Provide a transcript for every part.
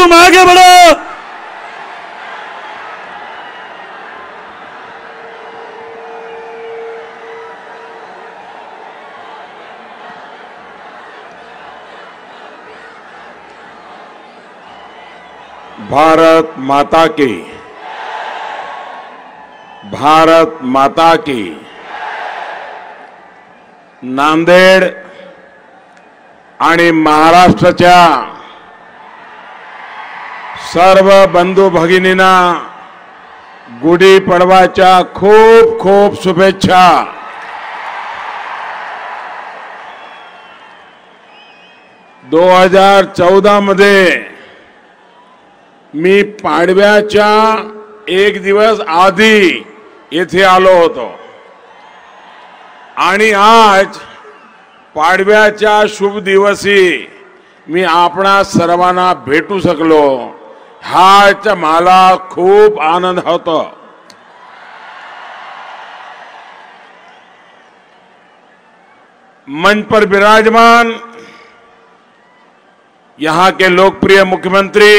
तुम आगे बढ़ो. भारत माता की। भारत माता की। नांदेड आणि महाराष्ट्राच्या सर्व बंधू भगिनींना गुढीपाडवाच्या खूप खूप शुभेच्छा. दो हजार चौदा मध्ये मी पाडव्याच्या एक दिवस आधी येथे आलो होतो. आणि आज पाडव्याच्या शुभ दिवशी मी आपणा सर्वांना भेटू शकलो. ह्याच मला खूप आनंद होतो। मंच पर विराजमान, यहाँ के लोकप्रिय मुख्यमंत्री,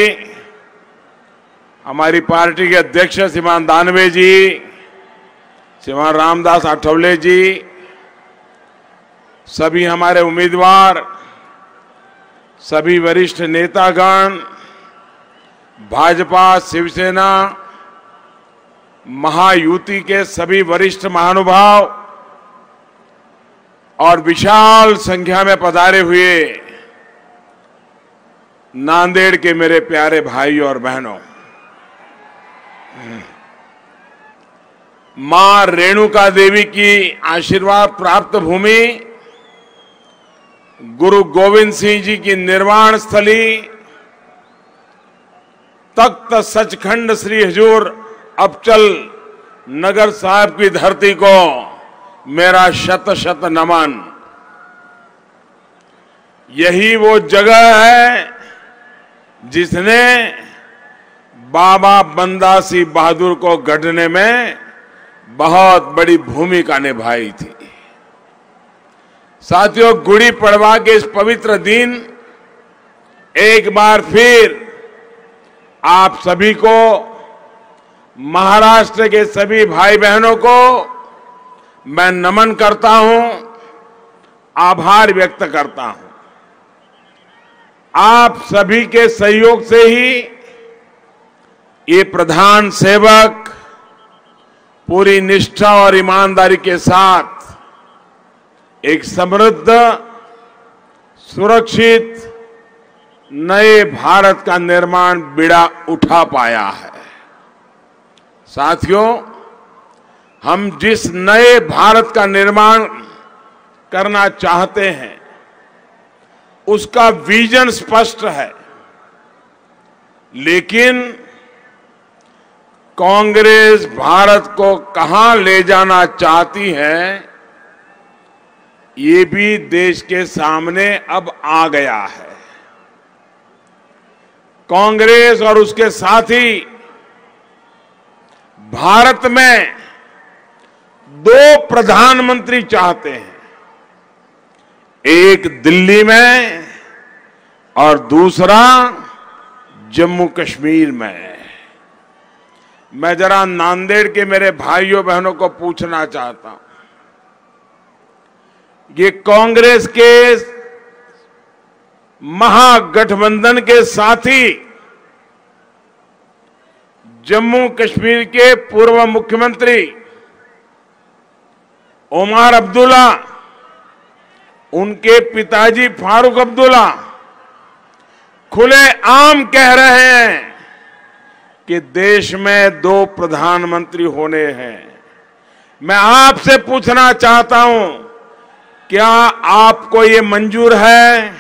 हमारी पार्टी के अध्यक्ष श्रीमान दानवे जी, श्रीमान रामदास आठवले जी, सभी हमारे उम्मीदवार, सभी वरिष्ठ नेतागण भाजपा, शिवसेना, महायुति के सभी वरिष्ठ महानुभाव और विशाल संख्या में पधारे हुए नांदेड़ के मेरे प्यारे भाई और बहनों, माँ रेणुका देवी की आशीर्वाद प्राप्त भूमि, गुरु गोविंद सिंह जी की निर्वाण स्थली तख्त सचखंड श्री हजूर अबचल नगर साहब की धरती को मेरा शत शत नमन। यही वो जगह है जिसने बाबा बंदा सिंह बहादुर को गढ़ने में बहुत बड़ी भूमिका निभाई थी। साथियों, गुड़ी पड़वा के इस पवित्र दिन एक बार फिर आप सभी को, महाराष्ट्र के सभी भाई बहनों को, मैं नमन करता हूँ, आभार व्यक्त करता हूँ। आप सभी के सहयोग से ही ये प्रधान सेवक पूरी निष्ठा और ईमानदारी के साथ एक समृद्ध, सुरक्षित नए भारत का निर्माण बिड़ा उठा पाया है। साथियों, हम जिस नए भारत का निर्माण करना चाहते हैं, उसका विजन स्पष्ट है। लेकिन कांग्रेस भारत को कहाँ ले जाना चाहती है, ये भी देश के सामने अब आ गया है। कांग्रेस और उसके साथी भारत में दो प्रधानमंत्री चाहते हैं। एक दिल्ली में और दूसरा जम्मू कश्मीर में। मैं जरा नांदेड़ के मेरे भाइयों बहनों को पूछना चाहता हूँ। ये कांग्रेस के महागठबंधन के साथी जम्मू कश्मीर के पूर्व मुख्यमंत्री उमर अब्दुल्ला, उनके पिताजी फारूक अब्दुल्ला खुले आम कह रहे हैं कि देश में दो प्रधानमंत्री होने हैं। मैं आपसे पूछना चाहता हूँ, क्या आपको ये मंजूर है?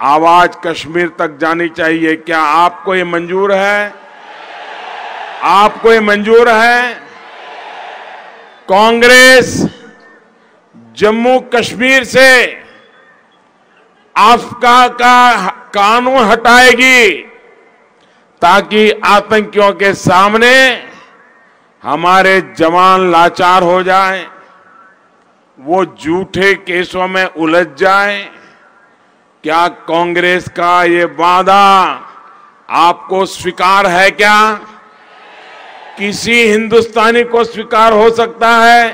आवाज़ कश्मीर तक जानी चाहिए। क्या आपको ये मंजूर है? आपको ये मंजूर है? कांग्रेस जम्मू कश्मीर से आफ्का का कानून हटाएगी ताकि आतंकियों के सामने हमारे जवान लाचार हो जाएँ, वो झूठे केसों में उलझ जाएँ, क्या कांग्रेस का ये वादा आपको स्वीकार है क्या? किसी हिंदुस्तानी को स्वीकार हो सकता है?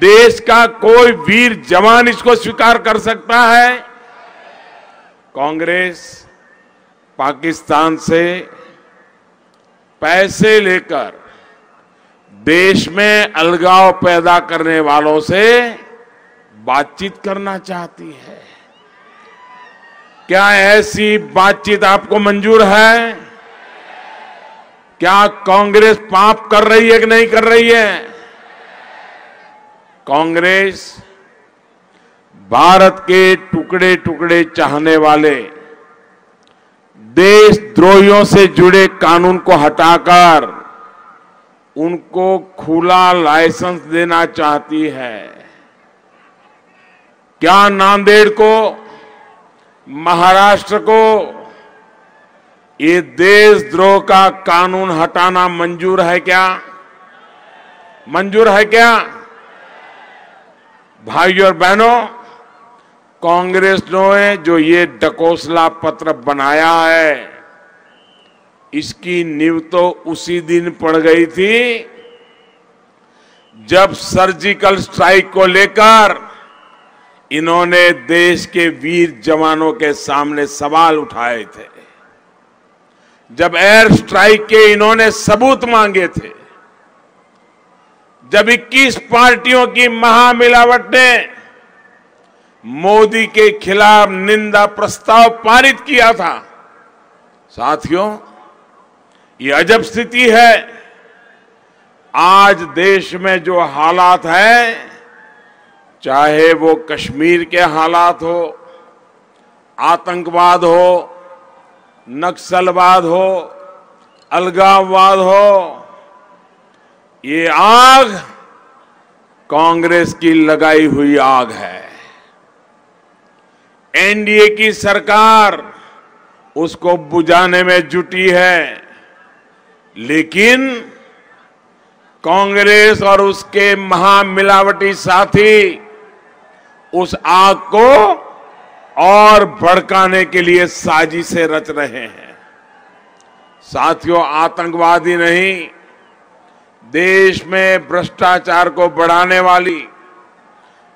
देश का कोई वीर जवान इसको स्वीकार कर सकता है? कांग्रेस पाकिस्तान से पैसे लेकर देश में अलगाव पैदा करने वालों से बातचीत करना चाहती है। क्या ऐसी बातचीत आपको मंजूर है? क्या कांग्रेस पाप कर रही है कि नहीं कर रही है? कांग्रेस भारत के टुकड़े टुकड़े चाहने वाले देशद्रोहियों से जुड़े कानून को हटाकर उनको खुला लाइसेंस देना चाहती है। क्या नांदेड़ को महाराष्ट्र को ये देशद्रोह का कानून हटाना मंजूर है क्या? मंजूर है क्या? भाइयों और बहनों, कांग्रेस ने जो ये डकोसला पत्र बनाया है, इसकी नींव तो उसी दिन पड़ गई थी, जब सर्जिकल स्ट्राइक को लेकर इन्होंने देश के वीर जवानों के सामने सवाल उठाए थे। जब एयर स्ट्राइक के इन्होंने सबूत मांगे थे, जब 21 पार्टियों की महामिलावट ने मोदी के खिलाफ निंदा प्रस्ताव पारित किया था, साथियों, ये अजब स्थिति है। आज देश में जो हालात है चाहे वो कश्मीर के हालात हो, आतंकवाद हो, नक्सलवाद हो, अलगाववाद हो, ये आग कांग्रेस की लगाई हुई आग है। एनडीए की सरकार उसको बुझाने में जुटी है, लेकिन कांग्रेस और उसके महामिलावटी साथी उस आग को और भड़काने के लिए साजिशें रच रहे हैं। साथियों, आतंकवादी नहीं, देश में भ्रष्टाचार को बढ़ाने वाली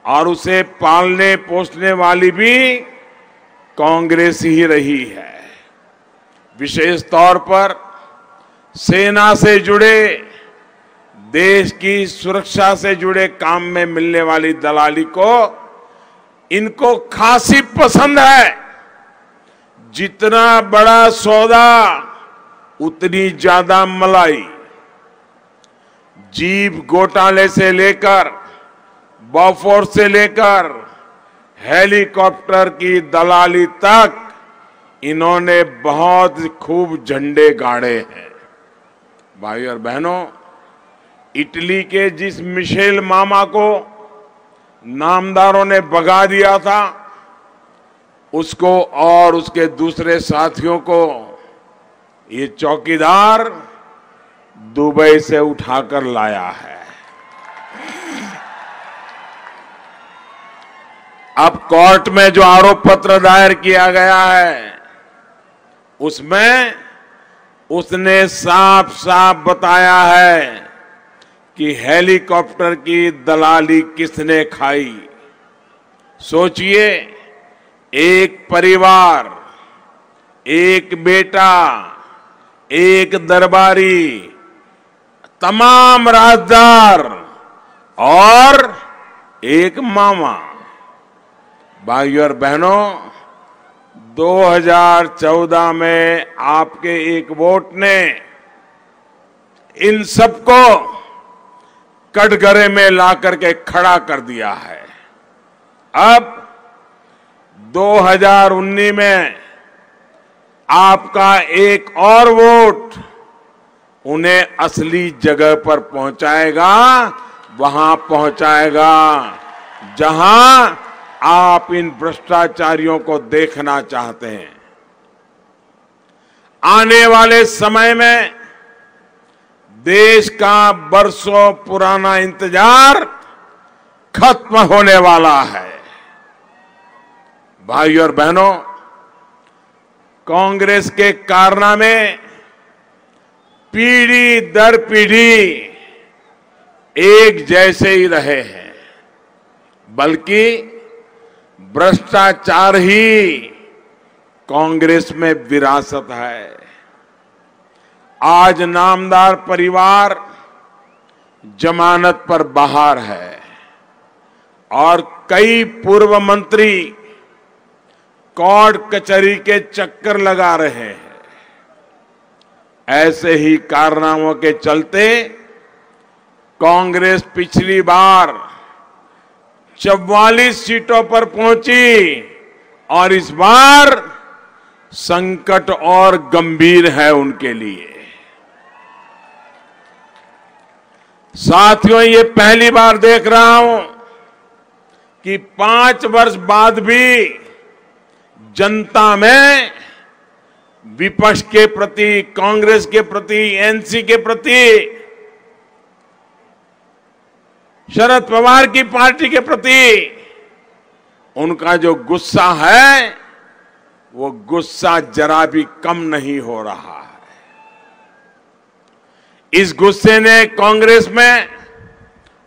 और उसे पालने पोसने वाली भी कांग्रेस ही रही है। विशेष तौर पर सेना से जुड़े, देश की सुरक्षा से जुड़े काम में मिलने वाली दलाली को इनको खासी पसंद है। जितना बड़ा सौदा, उतनी ज़्यादा मलाई। जीप घोटाले से लेकर, बफोर से लेकर, हेलीकॉप्टर की दलाली तक, इन्होंने बहुत खूब झंडे गाड़े हैं। भाई और बहनों, इटली के जिस मिशेल मामा को नामदारों ने भगा दिया था। उसको और उसके दूसरे साथियों को ये चौकीदार दुबई से उठाकर लाया है। अब कोर्ट में जो आरोप पत्र दायर किया गया है, उसमें उसने साफ़ साफ़ बताया है कि हेलीकॉप्टर की दलाली किसने खाई? सोचिए, एक परिवार, एक बेटा, एक दरबारी, तमाम राजदार और एक मामा। भाइयों और बहनों 2014 में आपके एक वोट ने इन सबको कटघरे में ला करके खड़ा कर दिया है। अब 2019 में आपका एक और वोट उन्हें असली जगह पर पहुंचाएगा, वहाँ पहुंचाएगा, जहाँ आप इन भ्रष्टाचारियों को देखना चाहते हैं। आने वाले समय में देश का बरसों पुराना इंतज़ार खत्म होने वाला है। भाई और बहनों, कांग्रेस के कारनामे, पीढ़ी दर पीढ़ी एक जैसे ही रहे हैं। बल्कि भ्रष्टाचार ही कांग्रेस में विरासत है। आज नामदार परिवार जमानत पर बाहर है और कई पूर्व मंत्री कोर्ट कचहरी के चक्कर लगा रहे हैं। ऐसे ही कारनामों के चलते कांग्रेस पिछली बार 44 सीटों पर पहुँची और इस बार संकट और गंभीर है उनके लिए। साथियों, ये पहली बार देख रहा हूँ कि पाँच वर्ष बाद भी जनता में विपक्ष के प्रति, कांग्रेस के प्रति, एनसी के प्रति, शरद पवार की पार्टी के प्रति उनका जो गुस्सा है, वो गुस्सा जरा भी कम नहीं हो रहा। है इस गुस्से ने कांग्रेस में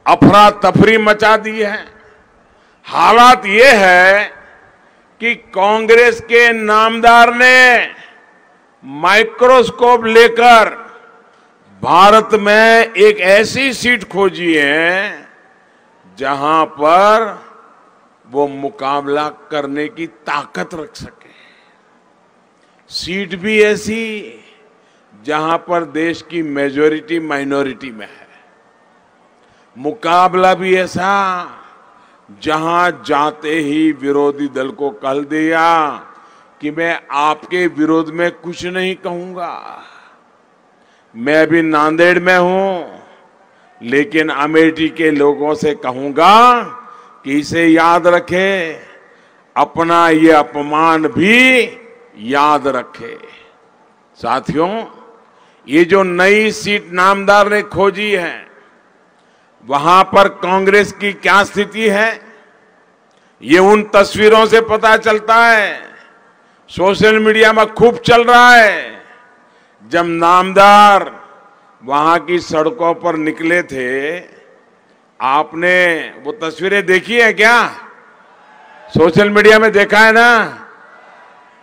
अफरा तफरी मचा दी है। हालात ये है कि कांग्रेस के नामदार ने माइक्रोस्कोप लेकर भारत में एक ऐसी सीट खोजी है जहाँ पर वो मुकाबला करने की ताकत रख सके। सीट भी ऐसी जहाँ पर देश की मेजोरिटी माइनॉरिटी में है। मुकाबला भी ऐसा, जहाँ जाते ही विरोधी दल को कल दिया कि मैं आपके विरोध में कुछ नहीं कहूँगा। मैं अभी नांदेड़ में हूँ, लेकिन अमेठी के लोगों से कहूँगा कि इसे याद रखे, अपना ये अपमान भी याद रखे। साथियों ये जो नई सीट नामदार ने खोजी है, वहाँ पर कांग्रेस की क्या स्थिति है, ये उन तस्वीरों से पता चलता है। सोशल मीडिया में खूब चल रहा है। जब नामदार वहाँ की सड़कों पर निकले थे, आपने वो तस्वीरें देखी है क्या? सोशल मीडिया में देखा है ना?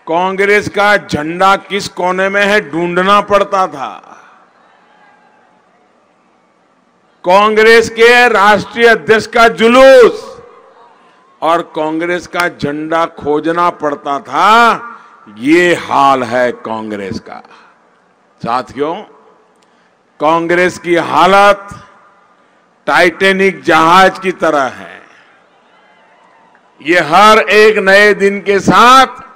कांग्रेस का झंडा किस कोने में है ढूंढना पड़ता था। कांग्रेस के राष्ट्रीय अध्यक्ष का जुलूस और कांग्रेस का झंडा खोजना पड़ता था, ये हाल है कांग्रेस का। साथियों, कांग्रेस की हालत टाइटेनिक जहाज़ की तरह है। ये हर एक नए दिन के साथ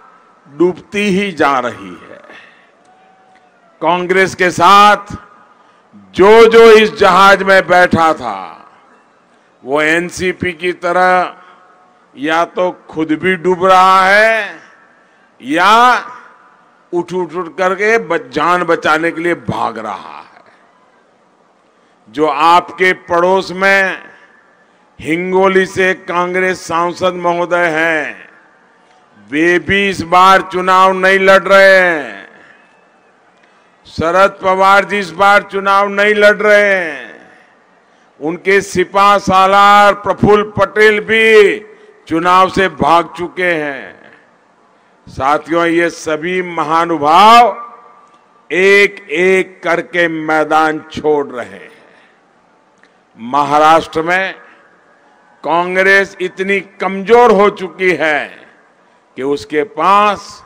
डूबती ही जा रही है। कांग्रेस के साथ जो जो इस जहाज़ में बैठा था, वो एनसीपी की तरह या तो खुद भी डूब रहा है या उठ उठ उठ करके जान बचाने के लिए भाग रहा है। जो आपके पड़ोस में हिंगोली से कांग्रेस सांसद महोदय हैं वे भी इस बार चुनाव नहीं लड़ रहे हैं। शरद पवार जी इस बार चुनाव नहीं लड़ रहे हैं। उनके सिपा सालार प्रफुल्ल पटेल भी चुनाव से भाग चुके हैं। साथियों, ये सभी महानुभाव एक एक करके मैदान छोड़ रहे हैं। महाराष्ट्र में कांग्रेस इतनी कमज़ोर हो चुकी है। कि उसके पास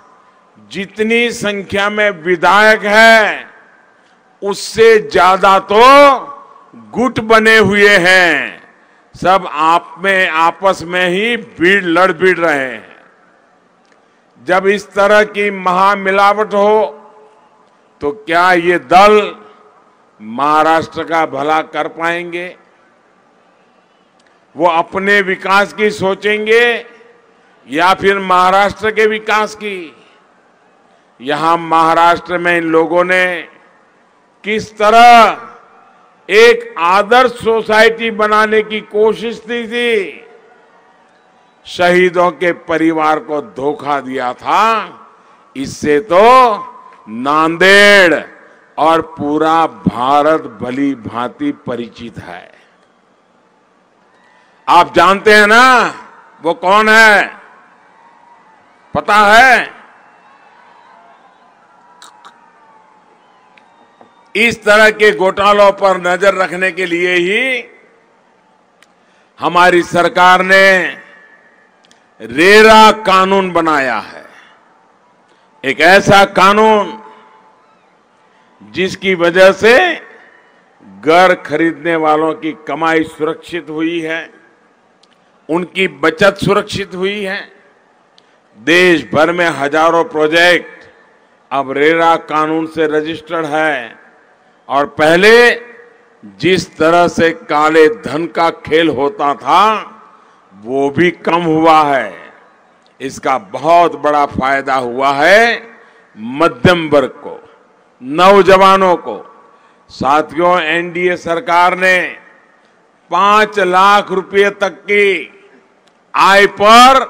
जितनी संख्या में विधायक है, उससे ज़्यादा तो गुट बने हुए हैं। सब आप में, आपस में ही भीड़ लड़ भीड़ रहे हैं। जब इस तरह की महामिलावट हो तो क्या ये दल महाराष्ट्र का भला कर पाएँगे? वो अपने विकास की सोचेंगे या फिर महाराष्ट्र के विकास की। यहाँ महाराष्ट्र में इन लोगों ने किस तरह एक आदर्श सोसाइटी बनाने की कोशिश की थी, शहीदों के परिवार को धोखा दिया था, इससे तो नांदेड़ और पूरा भारत भली भांति परिचित है। आप जानते हैं ना, वो कौन है? पता है? इस तरह के घोटालों पर नज़र रखने के लिए ही हमारी सरकार ने रेरा कानून बनाया है। एक ऐसा कानून जिसकी वजह से घर खरीदने वालों की कमाई सुरक्षित हुई है, उनकी बचत सुरक्षित हुई है। देश भर में हज़ारों प्रोजेक्ट अब रेरा कानून से रजिस्टर्ड है। और पहले जिस तरह से काले धन का खेल होता था, वो भी कम हुआ है। इसका बहुत बड़ा फ़ायदा हुआ है मध्यम वर्ग को, नौजवानों को। साथियों, एनडीए सरकार ने पाँच लाख रुपए तक की आय पर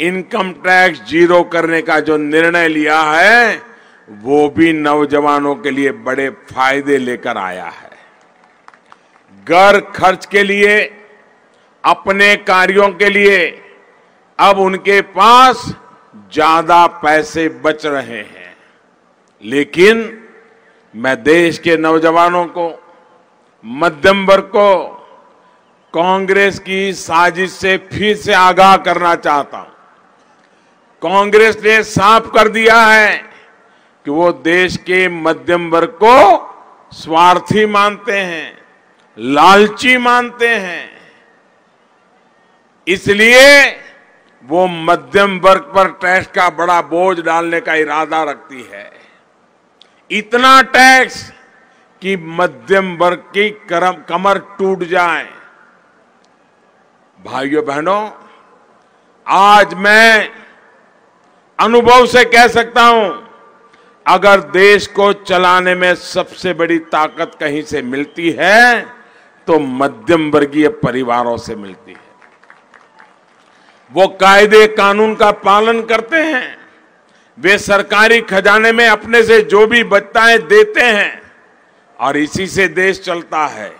इनकम टैक्स ज़ीरो करने का जो निर्णय लिया है, वो भी नौजवानों के लिए बड़े फ़ायदे लेकर आया है। घर खर्च के लिए, अपने कार्यों के लिए, अब उनके पास ज़्यादा पैसे बच रहे हैं। लेकिन मैं देश के नौजवानों को, मध्यम वर्ग को, कांग्रेस की साजिश से फिर से आगाह करना चाहता हूँ। कांग्रेस ने साफ़ कर दिया है कि वो देश के मध्यम वर्ग को स्वार्थी मानते हैं, लालची मानते हैं। इसलिए वो मध्यम वर्ग पर टैक्स का बड़ा बोझ डालने का इरादा रखती है। इतना टैक्स कि मध्यम वर्ग की कमर टूट जाए। भाइयों बहनों, आज मैं अनुभव से कह सकता हूँ, अगर देश को चलाने में सबसे बड़ी ताकत कहीं से मिलती है तो मध्यम वर्गीय परिवारों से मिलती है। वो कायदे कानून का पालन करते हैं, वे सरकारी खजाने में अपने से जो भी बचता है देते हैं, और इसी से देश चलता है।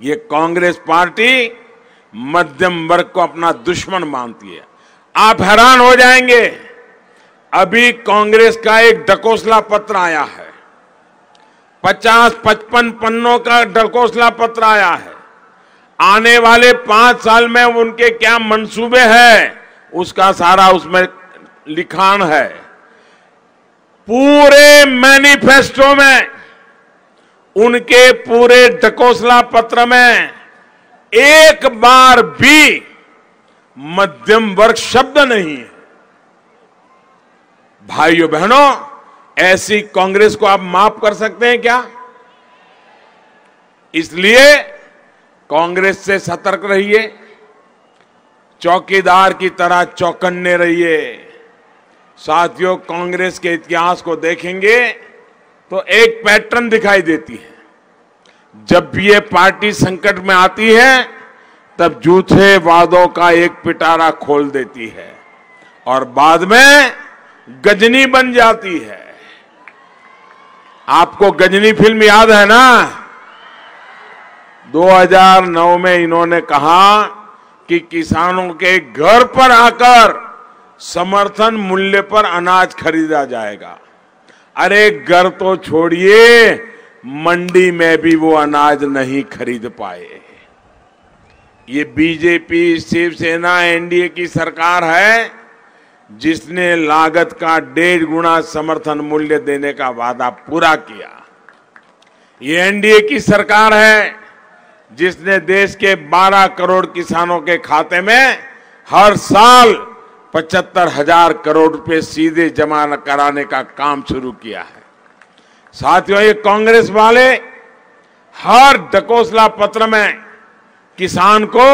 ये कांग्रेस पार्टी मध्यम वर्ग को अपना दुश्मन मानती है। आप हैरान हो जाएँगे। अभी कांग्रेस का एक डकोसला पत्र आया है। पचास पचपन पन्नों का डकोसला पत्र आया है। आने वाले पाँच साल में उनके क्या मंसूबे हैं, उसका सारा उसमें लिखान है। पूरे मैनिफेस्टो में, उनके पूरे डकोसला पत्र में एक बार भी मध्यम वर्ग शब्द नहीं है। भाइयों बहनों, ऐसी कांग्रेस को आप माफ़ कर सकते हैं क्या? इसलिए कांग्रेस से सतर्क रहिए, चौकीदार की तरह चौकन्ने रहिए। साथियों, कांग्रेस के इतिहास को देखेंगे तो एक पैटर्न दिखाई देती है। जब भी ये पार्टी संकट में आती है, तब जूठे वादों का एक पिटारा खोल देती है। और बाद में गजनी बन जाती है। आपको गजनी फ़िल्म याद है ना? 2009 में इन्होंने कहा कि किसानों के घर पर आकर समर्थन मूल्य पर अनाज खरीदा जाएगा। अरे घर तो छोड़िए, मंडी में भी वो अनाज नहीं खरीद पाए। ये बीजेपी, शिवसेना, एनडीए की सरकार है। जिसने लागत का डेढ़ गुना समर्थन मूल्य देने का वादा पूरा किया। ये एनडीए की सरकार है, जिसने देश के 12 करोड़ किसानों के खाते में हर साल पचहत्तर हज़ार करोड़ रुपए सीधे जमा कराने का काम शुरू किया है। साथियों, ये कांग्रेस वाले हर डकोसला पत्र में किसान को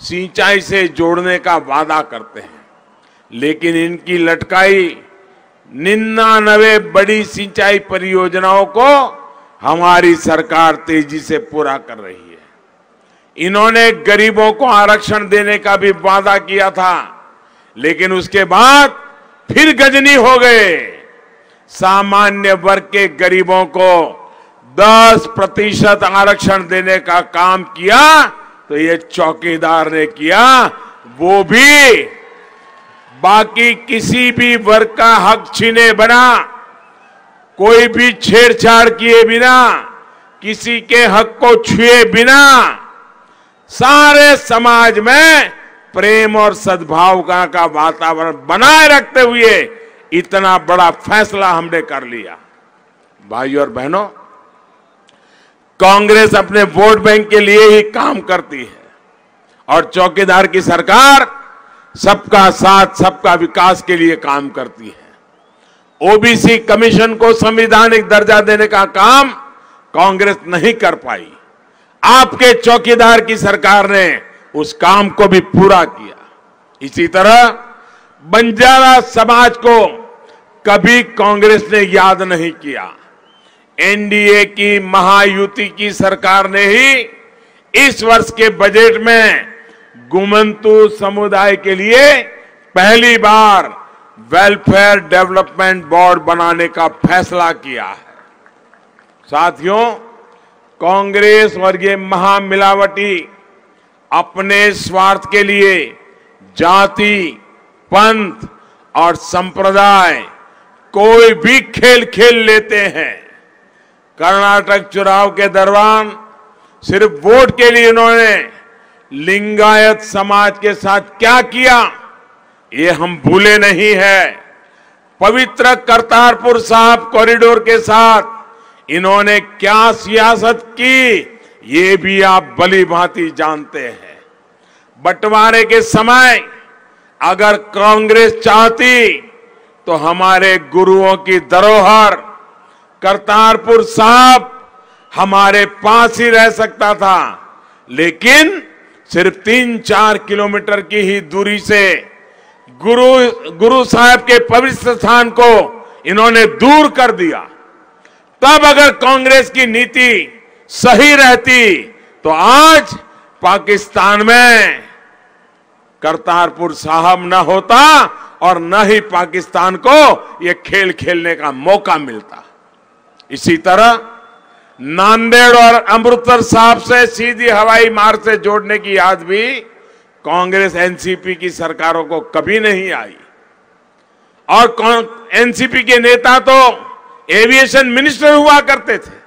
सिंचाई से जोड़ने का वादा करते हैं। लेकिन इनकी लटकाई निन्यानवे बड़ी सिंचाई परियोजनाओं को हमारी सरकार तेज़ी से पूरा कर रही है। इन्होंने गरीबों को आरक्षण देने का भी वादा किया था, लेकिन उसके बाद फिर गजनी हो गए। सामान्य वर्ग के गरीबों को 10 प्रतिशत आरक्षण देने का काम किया तो ये चौकीदार ने किया, वो भी बाकी किसी भी वर्ग का हक छीने बना कोई भी छेड़छाड़ किए बिना किसी के हक को छुए बिना सारे समाज में प्रेम और सद्भाव का, का वातावरण बनाए रखते हुए इतना बड़ा फैसला हमने कर लिया। भाई और बहनों कांग्रेस अपने वोट बैंक के लिए ही काम करती है और चौकीदार की सरकार सबका साथ, सबका विकास के लिए काम करती है। ओबीसी कमीशन को संविधानिक दर्जा देने का काम कांग्रेस नहीं कर पाई। आपके चौकीदार की सरकार ने उस काम को भी पूरा किया। इसी तरह बंजारा समाज को कभी कांग्रेस ने याद नहीं किया। एनडीए की महायुति की सरकार ने ही इस वर्ष के बजट में गुमंतु समुदाय के लिए पहली बार वेलफेयर डेवलपमेंट बोर्ड बनाने का फैसला किया है। साथियों, कांग्रेस और ये महामिलावटी अपने स्वार्थ के लिए जाति, पंथ और संप्रदाय कोई भी खेल खेल लेते हैं। कर्नाटक चुनाव के दौरान सिर्फ़ वोट के लिए इन्होंने लिंगायत समाज के साथ क्या किया? ये हम भूले नहीं है। पवित्र करतारपुर साहब कॉरिडोर के साथ इन्होंने क्या सियासत की? ये भी आप भली भांति जानते हैं। बंटवारे के समय अगर कांग्रेस चाहती तो हमारे गुरुओं की धरोहर करतारपुर साहब हमारे पास ही रह सकता था। लेकिन सिर्फ़ तीन चार किलोमीटर की ही दूरी से गुरु गुरु साहब के पवित्र स्थान को इन्होंने दूर कर दिया। तब अगर कांग्रेस की नीति सही रहती तो आज पाकिस्तान में करतारपुर साहब न होता और न ही पाकिस्तान को यह खेल खेलने का मौका मिलता। इसी तरह नांदेड़ और अमृतसर साहब से सीधी हवाई मार्ग से जोड़ने की याद भी कांग्रेस एनसीपी की सरकारों को कभी नहीं आई। और एनसीपी के नेता तो एविएशन मिनिस्टर हुआ करते थे।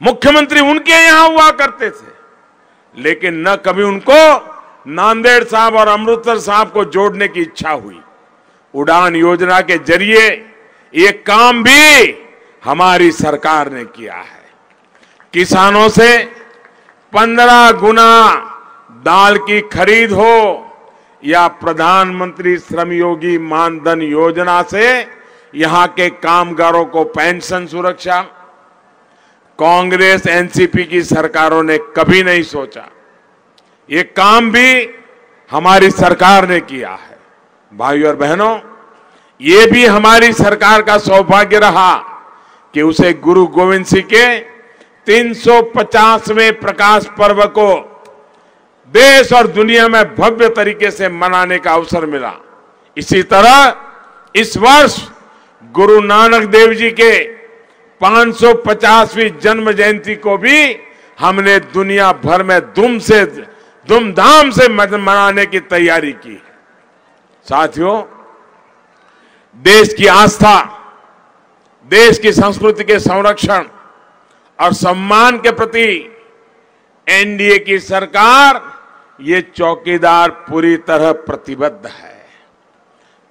मुख्यमंत्री उनके यहाँ हुआ करते थे। लेकिन न कभी उनको नांदेड़ साहब और अमृतसर साहब को जोड़ने की इच्छा हुई। उड़ान योजना के ज़रिए ये काम भी हमारी सरकार ने किया है। किसानों से पंद्रह गुना दाल की खरीद हो या प्रधानमंत्री श्रम योगी मानधन योजना से यहाँ के कामगारों को पेंशन सुरक्षा, कांग्रेस, एनसीपी की सरकारों ने कभी नहीं सोचा। ये काम भी हमारी सरकार ने किया है। भाई और बहनों, ये भी हमारी सरकार का सौभाग्य रहा। कि उसे गुरु गोविंद सिंह के 350वें प्रकाश पर्व को देश और दुनिया में भव्य तरीके से मनाने का अवसर मिला। इसी तरह इस वर्ष गुरु नानक देव जी के 550वीं जन्म जयंती को भी हमने दुनिया भर में धूम से, धूमधाम से मनाने की तैयारी की। साथियों, देश की आस्था देश की संस्कृति के संरक्षण और सम्मान के प्रति एनडीए की सरकार ये चौकीदार पूरी तरह प्रतिबद्ध है।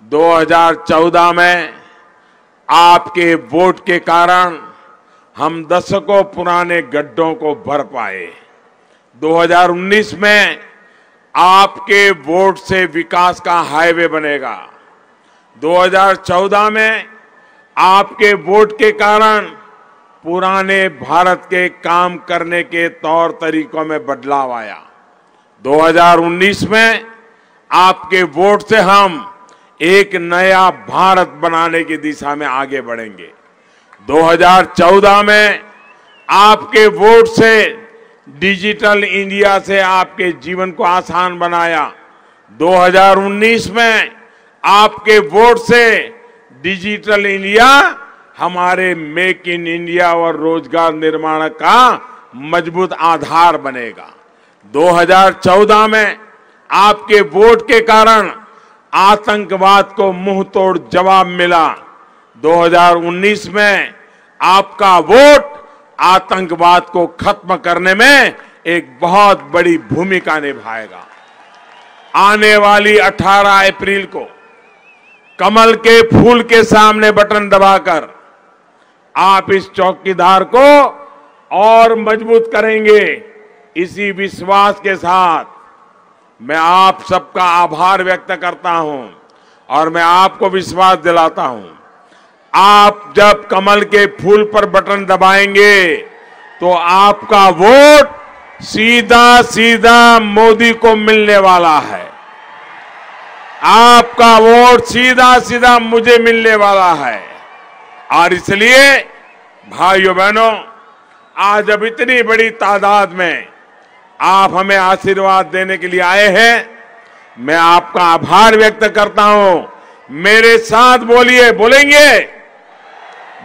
2014 में आपके वोट के कारण हम दशकों पुराने गड्ढों को भर पाए। 2019 में आपके वोट से विकास का हाईवे बनेगा। 2014 में आपके वोट के कारण पुराने भारत के काम करने के तौर तरीकों में बदलाव आया। 2019 में आपके वोट से हम एक नया भारत बनाने की दिशा में आगे बढ़ेंगे। 2014 में आपके वोट से डिजिटल इंडिया से आपके जीवन को आसान बनाया। 2019 में आपके वोट से डिजिटल इंडिया, हमारे मेक इन इंडिया और रोज़गार निर्माण का मज़बूत आधार बनेगा। 2014 में आपके वोट के कारण आतंकवाद को मुँह तोड़ जवाब मिला। 2019 में आपका वोट आतंकवाद को खत्म करने में एक बहुत बड़ी भूमिका निभाएगा। आने वाली 18 अप्रैल को कमल के फूल के सामने बटन दबाकर आप इस चौकीदार को और मज़बूत करेंगे। इसी विश्वास के साथ मैं आप सबका आभार व्यक्त करता हूँ और मैं आपको विश्वास दिलाता हूँ। आप जब कमल के फूल पर बटन दबाएँगे तो आपका वोट सीधा सीधा मोदी को मिलने वाला है। आपका वोट सीधा सीधा मुझे मिलने वाला है। और इसलिए, भाइयों बहनों, आज अब इतनी बड़ी तादाद में आप हमें आशीर्वाद देने के लिए आए हैं। मैं आपका आभार व्यक्त करता हूँ। मेरे साथ बोलिए, बोलेंगे?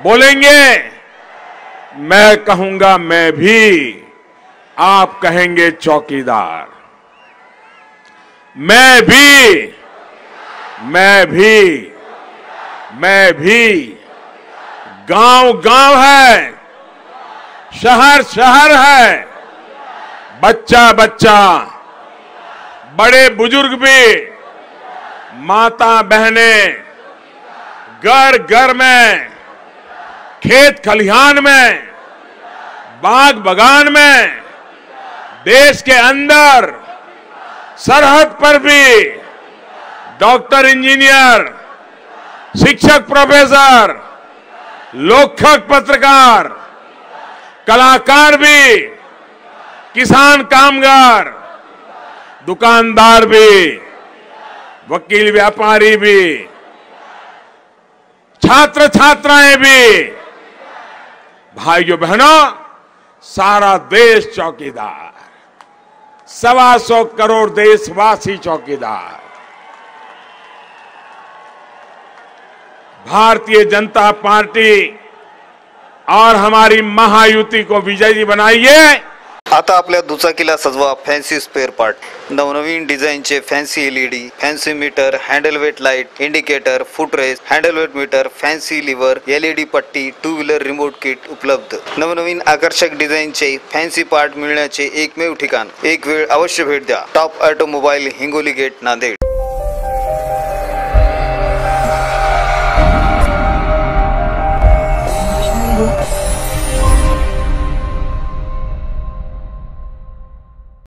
बोलेंगे? मैं कहूँगा, मैं भी। आप कहेंगे, चौकीदार। मैं भी। मैं भी मैं भी गाँव गाँव है शहर शहर है बच्चा बच्चा बड़े बुज़ुर्ग भी माता बहने घर घर में, खेत खलिहान में, बाग बगान में, देश के अंदर, सरहद पर भी डॉक्टर इंजीनियर, शिक्षक प्रोफेसर लोकक पत्रकार, कलाकार भी, किसान कामगार, दुकानदार भी, वकील व्यापारी भी छात्र छात्राएँ भी। भाइयों बहनों, सारा देश चौकीदार, सवा सौ करोड़ देशवासी चौकीदार। भारतीय जनता पार्टी और हमारी महायुति को विजयी बनाइए। आता आपल्या दुचाकीला सजवा फॅन्सी स्पेअर पार्ट. नवनवीन डिज़ाइन डिझाईनचे fancy LED, fancy meter handle weight light, indicator, footrest handle weight meter, fancy lever, LED पट्टी टू व्हीलर रिमोट किट उपलब्ध. नवनवीन आकर्षक डिज़ाइन डिझाईनचे फॅन्सी पार्ट मिळण्याचे एकमेव ठिकाण. एक वेळ अवश्य भेट द्या. Top automobile Hingoli gate Nanded.